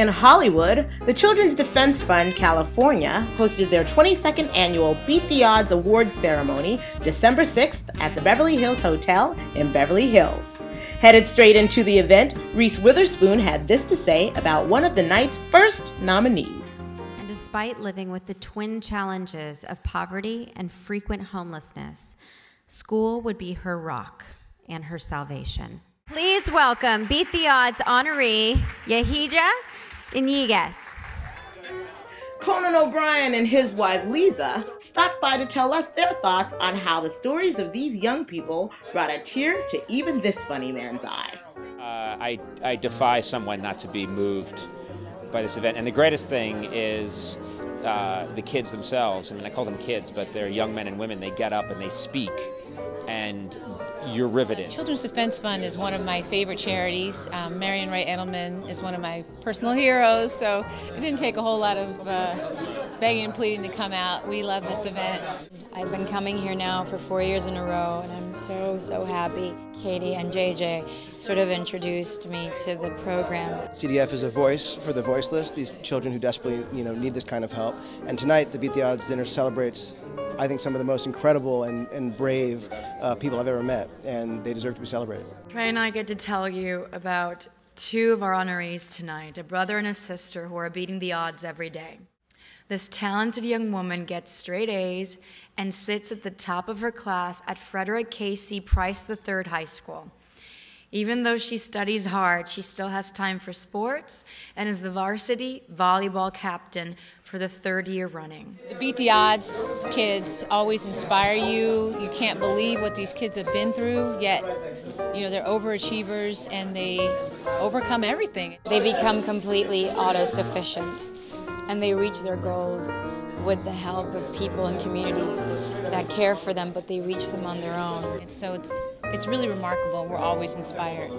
In Hollywood, the Children's Defense Fund California hosted their 22nd annual Beat the Odds Awards ceremony December 6th at the Beverly Hills Hotel in Beverly Hills. Headed straight into the event, Reese Witherspoon had this to say about one of the night's first nominees. And despite living with the twin challenges of poverty and frequent homelessness, school would be her rock and her salvation. Please welcome Beat the Odds honoree Yahija Iniguez. Conan O'Brien and his wife Lisa stopped by to tell us their thoughts on how the stories of these young people brought a tear to even this funny man's eye. Uh, I, I defy someone not to be moved by this event. And the greatest thing is uh, the kids themselves. I mean, I call them kids, but they're young men and women. They get up and they speak, and you're riveted. Children's Defense Fund is one of my favorite charities. Um, Marian Wright Edelman is one of my personal heroes, so it didn't take a whole lot of uh, begging and pleading to come out. We love this event. I've been coming here now for four years in a row, and I'm so, so happy. Katie and JJ sort of introduced me to the program. CDF is a voice for the voiceless, these children who desperately you know, need this kind of help. And tonight, the Beat the Odds dinner celebrates I think some of the most incredible and, and brave uh, people I've ever met, and they deserve to be celebrated. Trey and I get to tell you about two of our honorees tonight, a brother and a sister who are beating the odds every day. This talented young woman gets straight A's and sits at the top of her class at Frederick K.C. Price III High School. Even though she studies hard, she still has time for sports and is the varsity volleyball captain for the third year running. The Beat the Odds kids always inspire you. You can't believe what these kids have been through, yet, you know, they're overachievers and they overcome everything. They become completely autosufficient and they reach their goals with the help of people and communities that care for them, but they reach them on their own. So it's, it's really remarkable. We're always inspired.